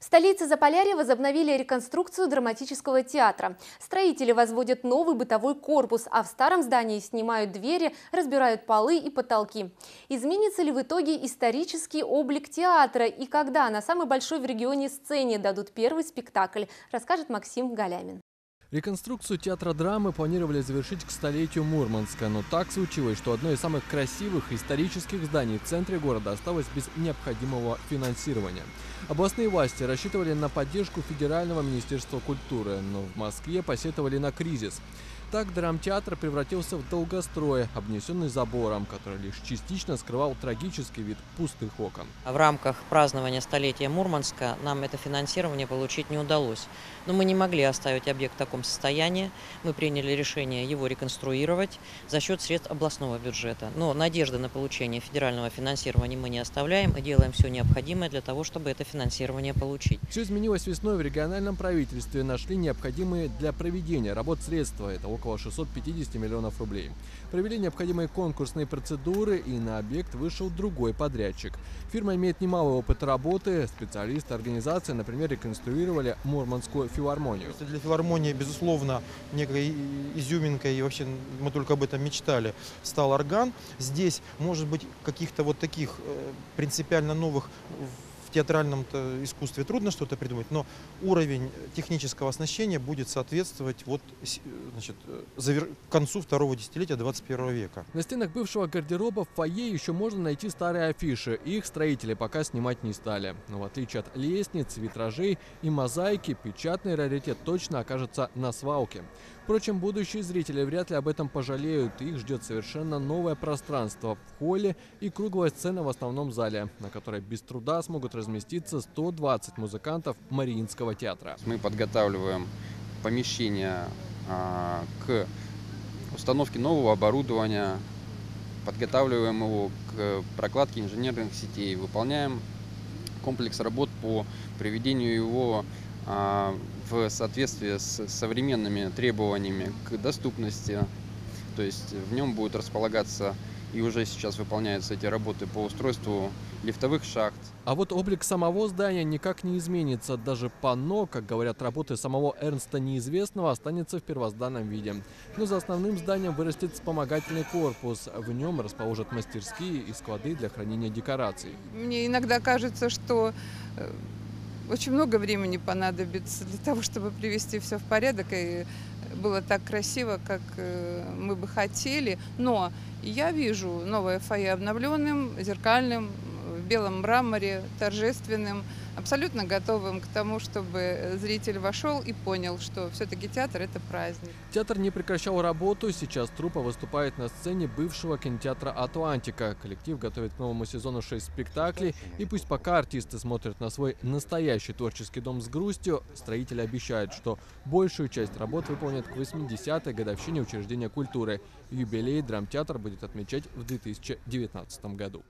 В столице Заполярья возобновили реконструкцию драматического театра. Строители возводят новый бытовой корпус, а в старом здании снимают двери, разбирают полы и потолки. Изменится ли в итоге исторический облик театра и когда на самой большой в регионе сцене дадут первый спектакль, расскажет Максим Галямин. Реконструкцию театра драмы планировали завершить к столетию Мурманска, но так случилось, что одно из самых красивых исторических зданий в центре города осталось без необходимого финансирования. Областные власти рассчитывали на поддержку Федерального министерства культуры, но в Москве посетовали на кризис. Так драмтеатр превратился в долгострой, обнесенный забором, который лишь частично скрывал трагический вид пустых окон. В рамках празднования столетия Мурманска нам это финансирование получить не удалось. Но мы не могли оставить объект в таком состоянии. Мы приняли решение его реконструировать за счет средств областного бюджета. Но надежды на получение федерального финансирования мы не оставляем и делаем все необходимое для того, чтобы это финансирование получить. Все изменилось весной в региональном правительстве. Нашли необходимые для проведения работ средства. Это около 650 миллионов рублей. Провели необходимые конкурсные процедуры и на объект вышел другой подрядчик. Фирма имеет немалый опыт работы. Специалисты организации, например, реконструировали Мурманскую филармонию. Для филармонии, безусловно, некой изюминкой, и вообще мы только об этом мечтали, стал орган. Здесь, может быть, каких-то вот таких э, принципиально новых в театральном искусстве трудно что-то придумать, но уровень технического оснащения будет соответствовать вот, значит, завер... к концу второго десятилетия 21 века. На стенах бывшего гардероба в фойе еще можно найти старые афиши. Их строители пока снимать не стали. Но в отличие от лестниц, витражей и мозаики, печатный раритет точно окажется на свалке. Впрочем, будущие зрители вряд ли об этом пожалеют. Их ждет совершенно новое пространство в холле и круглая сцена в основном зале, на которой без труда смогут разместиться 120 музыкантов Мариинского театра. Мы подготавливаем помещение а, к установке нового оборудования, подготавливаем его к прокладке инженерных сетей, выполняем комплекс работ по приведению его а, в соответствии с современными требованиями к доступности. То есть в нем будут располагаться и уже сейчас выполняются эти работы по устройству лифтовых шахт. А вот облик самого здания никак не изменится. Даже панно, как говорят работы самого Эрнста Неизвестного, останется в первозданном виде. Но за основным зданием вырастет вспомогательный корпус. В нем расположат мастерские и склады для хранения декораций. Мне иногда кажется, что э, очень много времени понадобится для того, чтобы привести все в порядок и было так красиво, как э, мы бы хотели. Но я вижу новое фойе обновленным, зеркальным, белом мраморе, торжественным, абсолютно готовым к тому, чтобы зритель вошел и понял, что все-таки театр – это праздник. Театр не прекращал работу. Сейчас труппа выступает на сцене бывшего кинотеатра «Атлантика». Коллектив готовит к новому сезону 6 спектаклей. И пусть пока артисты смотрят на свой настоящий творческий дом с грустью, строители обещают, что большую часть работ выполнят к 80-й годовщине учреждения культуры. Юбилей драмтеатр будет отмечать в 2019 году.